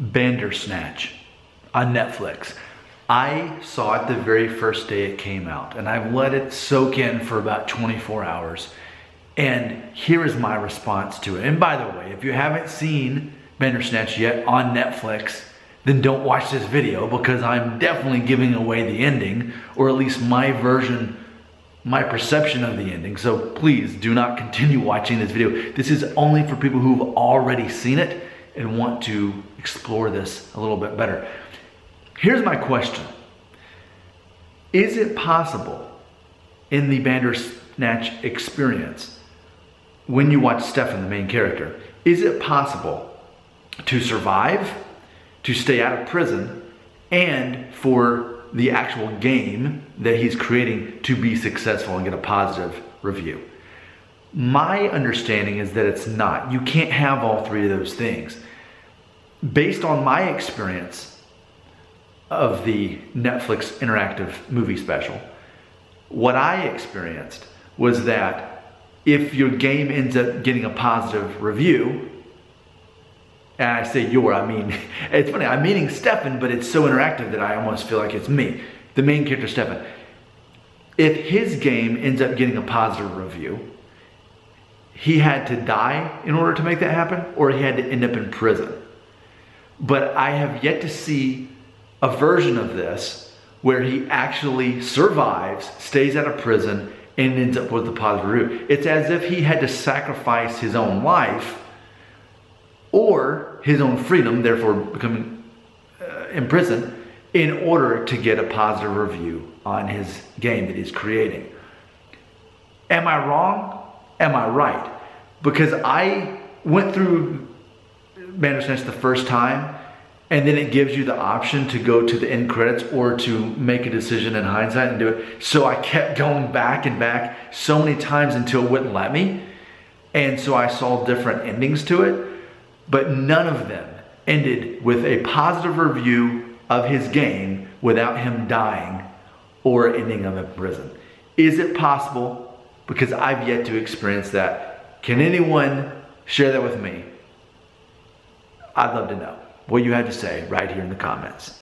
Bandersnatch on Netflix. I saw it the very first day it came out, and I've let it soak in for about 24 hours. And here is my response to it. And by the way, if you haven't seen Bandersnatch yet on Netflix, then don't watch this video because I'm definitely giving away the ending, or at least my version, my perception of the ending. So please do not continue watching this video. This is only for people who've already seen it and want to explore this a little bit better. Here's my question. Is it possible in the Bandersnatch experience, when you watch Stefan, the main character, is it possible to survive, to stay out of prison, and for the actual game that he's creating to be successful and get a positive review? My understanding is that it's not. You can't have all three of those things. Based on my experience of the Netflix interactive movie special, what I experienced was that if your game ends up getting a positive review, and I say your, I mean, it's funny, I'm meaning Stefan, but it's so interactive that I almost feel like it's me, the main character Stefan. If his game ends up getting a positive review, he had to die in order to make that happen, or he had to end up in prison. But I have yet to see a version of this where he actually survives, stays out of prison, and ends up with a positive review. It's as if he had to sacrifice his own life or his own freedom, therefore becoming uh, in prison, in order to get a positive review on his game that he's creating. Am I wrong? Am I right? Because I went through Bandersnatch the first time, and then it gives you the option to go to the end credits or to make a decision in hindsight and do it. So I kept going back and back so many times until it wouldn't let me. And so I saw different endings to it, but none of them ended with a positive review of his game without him dying or ending up in prison. Is it possible? Because I've yet to experience that. Can anyone share that with me? I'd love to know what you had to say right here in the comments.